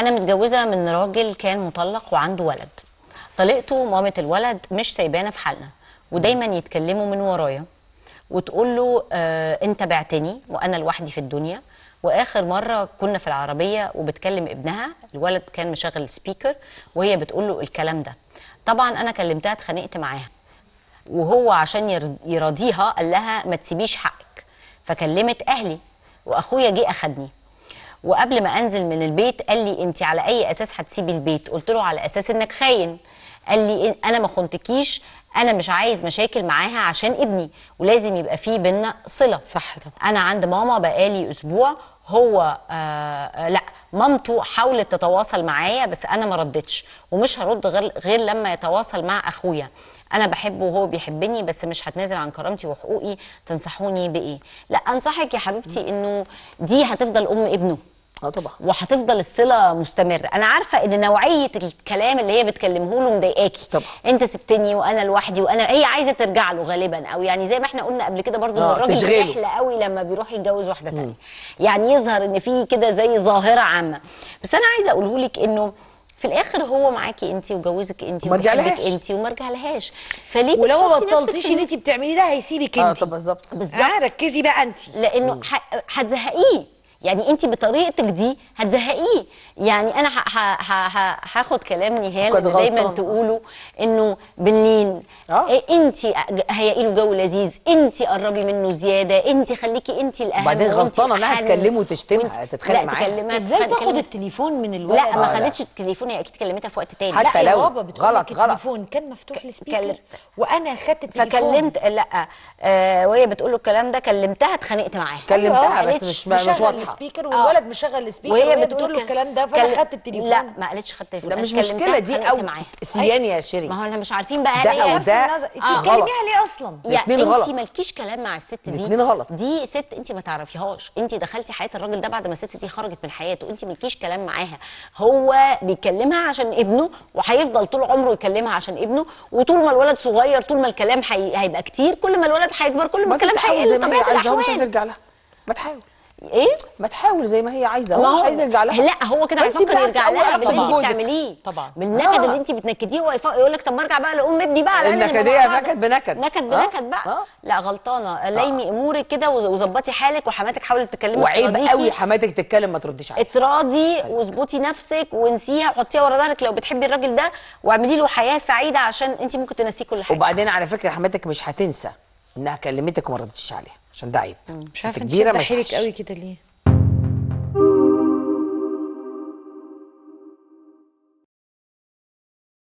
أنا متجوزة من راجل كان مطلق وعنده ولد. طليقته مامه الولد مش سايبانا في حالنا. ودايما يتكلموا من ورايا وتقول له آه أنت بعتني وأنا لوحدي في الدنيا. وآخر مرة كنا في العربية وبتكلم ابنها الولد كان مشغل سبيكر وهي بتقول له الكلام ده. طبعا أنا كلمتها اتخانقت معاها. وهو عشان ير- يراضيها قال لها ما تسيبيش حقك. فكلمت أهلي وأخويا جه أخدني. وقبل ما انزل من البيت قال لي انت على اي أساس هتسيبي البيت؟ قلت له على أساس انك خاين. قال لي أنا ما خنتكيش أنا مش عايز مشاكل معاها عشان ابني ولازم يبقى في بينا صلة. صح طبعا. أنا عند ماما بقالي أسبوع هو آه آه، لا مامته حاولت تتواصل معايا بس أنا ما ردتش ومش هرد غير غير لما يتواصل مع اخويا. أنا بحبه وهو بيحبني بس مش هتنازل عن كرامتي وحقوقي تنصحوني بإيه؟ لا انصحك يا حبيبتي إنه دي هتفضل أم ابنه. آه طبعا. وهتفضل الصلة مستمرة. أنا عارفة إن نوعية الكلام اللي هي بتكلمه له مضايقاكي. طبعا. أنت سبتني وأنا لوحدي وأنا هي عايزة ترجع له غالبا. أو يعني زي ما إحنا قلنا قبل كده برضو إن آه، الراجل. بيحلى قوي لما بيروح يتجوز واحدة تانية. يعني يظهر إن في كده زي ظاهرة عامة. بس أنا عايزة أقوله لك إنه في الآخر هو معاكي أنت وجوزك أنت وما رجعلهاش. أنت وما رجعلهاش. فليه ولو ما بطلتيش اللي انت بتعمليه ده هيسيبك انت آه طب بالظبط. بالظبط. آه ركزي بقى انت لأنه هتزهقيه. يعني انت بطريقتك دي هتزهقيه يعني أنا هاخد كلام نهال اللي دايما. تقولوا إنه باللين آه. إيه انت هيئي له جو لذيذ انت قربي منه زيادة انت خليكي انت الاهم غلطانة إنها الأحن. تكلمه وتشتمها، تتخانق. تكلمها إزاي تاخد. التليفون من الولد لا ما آه،. خدتش التليفون هي أكيد كلمتها في وقت تاني حتى لا لو. بابا بتقول غلط، غلط. التليفون كان مفتوح ال speaker وأنا خدت التليفون فكلمت لا آه وهي بتقول له الكلام ده كلمتها اتخانقت معاها كلمتها أيوة، بس قالتش- مش مش واضحة ال speaker والولد مشغل ال speaker وهي وهي بتقول له. الكلام ده فأنا خدت التليفون لا ما قالتش خدت التليفون ده مش مشكلة دي أو سيان يا شيري ما هو إحنا مش عارفين بقى ده أو هي- ده انت آه. غلط. بتكلميها ليه أصلا يعني انت. مالكيش كلام مع الست دي الاتنين غلط. دي ست انت ما تعرفيهاش انت دخلتي حياة الراجل ده بعد ما الست دي خرجت من حياته انت مالكيش كلام معاها هو بيكلمها عشان ابنه وهيفضل طول عمره يكلمها عشان ابنه وطول ما الولد صغير طول ما الكلام. هيبقى كتير كل ما الولد هيكبر كل ما ما الكلام هيقل طبيعة عايزة هو مش عايز الأحوال يرجع لها ما تحاول إيه ما تحاول زي ما هي عايزة هو مش عايز يرجع لها لا هو كده هيفكر يرجع لها باللي انت. بتعمليه طبعا. بالنكد آه. اللي انت بتنكديه هو يقول لك طب ما ارجع بقى لام ابني بقى على بعض. نكد بنكد. نكد آه. بنكد بقى آه. لا غلطانة ليمي أمورك كده وظبطي حالك وحماتك حاولت تكلمك وعيب. قوي حماتك تتكلم ما ترديش عليها اتراضي واظبطي نفسك وانسيها وحطيها ورا ظهرك لو بتحبي الراجل ده واعملي له حياة سعيدة عشان انت ممكن تنسيه كل حاجة وبعدين على فكرة حماتك مش هتنسى إنها كلمتك وما ردتش عليها عشان ده عيب. مش ست عارفة انت كبيرة. قوي كده ليه؟